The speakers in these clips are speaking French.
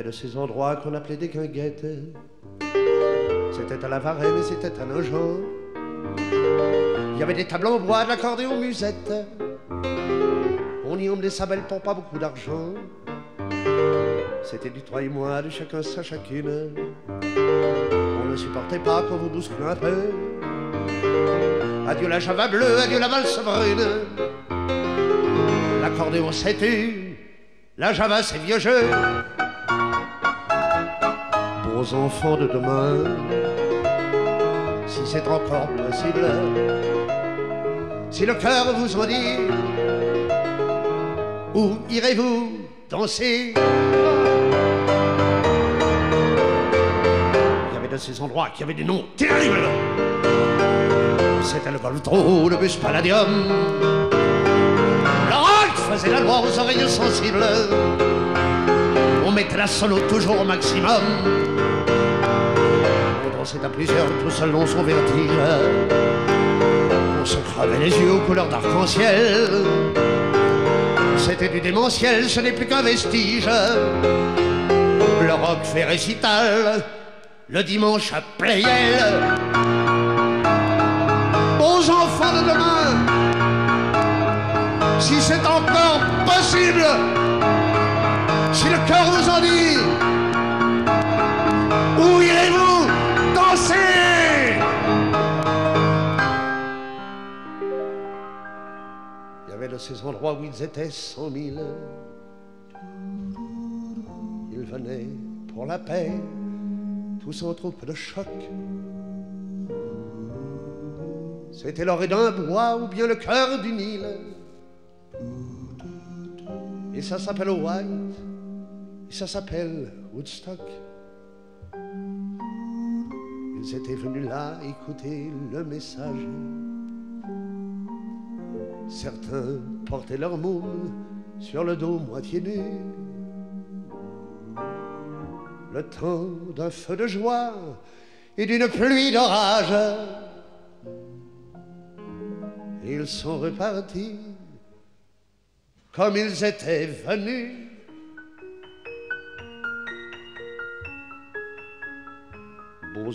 de ces endroits qu'on appelait des guinguettes. C'était à la Varenne et c'était à Nogent. Il y avait des tables en bois, de l'accordéon musette. On y emmenait sa belle pour pas beaucoup d'argent. C'était du toi et moi, de chacun sa chacune. On ne supportait pas qu'on vous bouscule un peu. Adieu la java bleue, adieu la valse brune. L'accordéon c'est tu, la java c'est vieux jeu. Bons enfants de demain, si c'est encore possible, si le cœur vous en dit, où irez-vous danser? Il y avait de ces endroits qui avaient des noms terribles. C'était le Goltro, le bus Palladium. Le rock faisait la loi aux oreilles sensibles. La solo toujours au maximum. On dansait à plusieurs, tout seul dans son vertige. On se crevait les yeux aux couleurs d'arc-en-ciel. C'était du démentiel, ce n'est plus qu'un vestige. Le rock fait récital, le dimanche à Playel. Aux enfants de demain, si c'est encore possible, cœur vous en dit, où irez-vous danser? Il y avait de ces endroits où ils étaient cent mille. Ils venaient pour la paix, tous en troupe de choc. C'était l'orée d'un bois ou bien le cœur du Nil. Et ça s'appelle White, ça s'appelle Woodstock. Ils étaient venus là écouter le message. Certains portaient leur môme sur le dos moitié nu. Le temps d'un feu de joie et d'une pluie d'orage. Ils sont repartis comme ils étaient venus.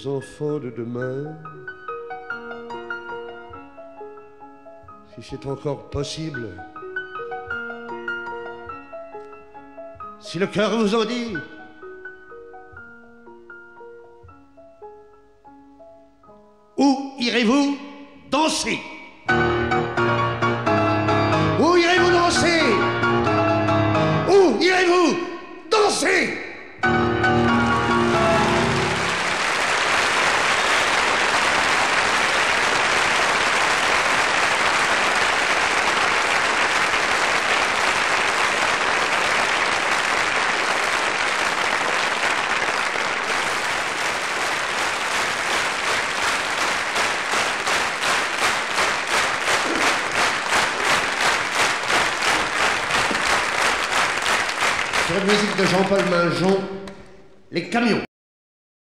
Enfants de demain, si c'est encore possible, si le cœur vous en dit, où irez-vous danser? Où irez-vous danser? Où irez-vous danser? Sur une musique de Jean-Paul Minjon, Les Camions.